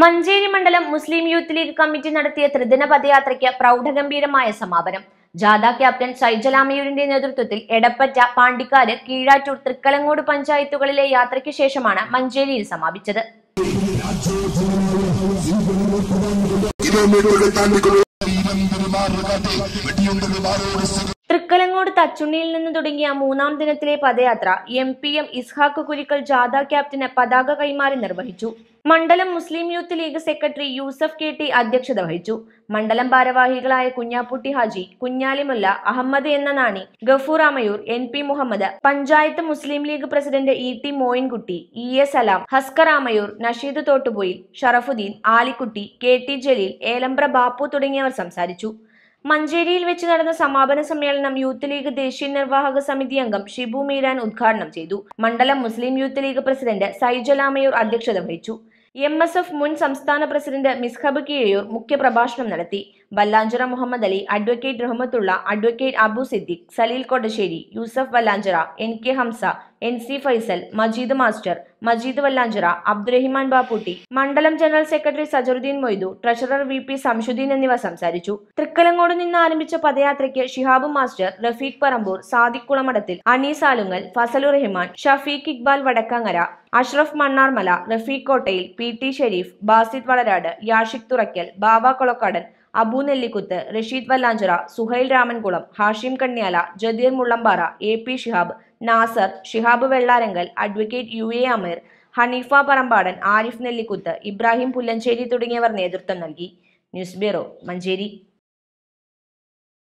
മഞ്ചേരി മണ്ഡലം മുസ്ലിം youth league committee നടത്തിയ ത്രിദിന പദയാത്രയ്ക്ക് പ്രൗഢഗംഭീരമായ സമാപനം. ജാഥ ക്യാപ്റ്റൻ സൈജലാമയൂരിന്റെ നേതൃത്വത്തിൽ എടപ്പറ്റ പാണ്ടിക്കാട് കീഴാറ്റൂർ തൃക്കലങ്ങോട് പഞ്ചായത്തുകളിലെ യാത്രയ്ക്ക് ശേഷമാണ് മഞ്ചേരിയിൽ സമാപിച്ചത്. തൃക്കലങ്ങോട് തച്ചുണ്ണിയിൽ നിന്ന് തുടങ്ങിയ മൂന്നാം ദിനത്തിലെ പദയാത്ര M P M Ishaq Kurikkal ജാഥ ക്യാപ്റ്റന് പതാക കൈമാറി നിർവഹിച്ചു. മണ്ഡലം Muslim youth league secretary Yusuf K T അധ്യക്ഷത വഹിച്ചു. മണ്ഡലം ഭാരവാഹികളായ കുഞ്ഞാപ്പുട്ടി ഹാജി കുഞ്ഞാലിമുല്ല അഹമ്മദ് എന്ന Nani Gafoor Amayur N P Muhammad panchayat Muslim league president E T Moinkutty E A Salam Haskar Amayur Nasheed Thottupoyil Sharafuddin Alikutty K T Jaleel Elambra Bappu തുടങ്ങിയവർ സംസാരിച്ചു. മഞ്ചേരിയിൽ വെച്ച് നടന്ന സമാപന സമ്മേളനം യൂത്ത് ലീഗ് ദേശീയ നിർവാഹക സമിതി അംഗം ഷിബു മീരാൻ ഉദ്ഘാടനം ചെയ്തു. മണ്ഡലം Muslim youth league president Saijal Amayur അധ്യക്ഷത വഹിച്ചു. എം എസ് എഫ് മുൻ സംസ്ഥാന പ്രസിഡന്റ് മിസ്ഹബ് കിയയൂർ മുഖ്യപ്രഭാഷണം നടത്തി. Vallanchira Muhammad Ali advocate Rahmathulla advocate Abu Siddique Saleel Kodassery Yusuf Vallanchira N K Hamza N C Faisal Majeed master Majeed Vallanchira Abdurahiman Bapputty മണ്ഡലം general secretary Sajaruddin Moidu treasurer V P Shamsuddin എന്നിവർ സംസാരിച്ചു. തൃക്കലങ്ങോട് നിന്ന് ആരംഭിച്ച പദയാത്രയ്ക്ക് Shihab master Rafeeq Parambur Sadiq Kulamadathil Anees Alungal Fasalu Rahman Shafeeq Iqbal Vadakkangara Ashraf Mannarmala Rafeeq Kottayil P T Shereef Basid Valarad Yashik Thuraykkal Baba Kolakkadan Abu Nellikuth Rasheed Vallanchira Suhail Ramankulam Hashim Kanyala Jadeer Mullampara A P Shihab Nasar Shihab Vellarankal advocate U A Ameer Haneefa Parambadan Arif Nellikuth Ibrahim Pullancheri തുടങ്ങിയവർ നേതൃത്വം നൽകി. News bureau Manjeri.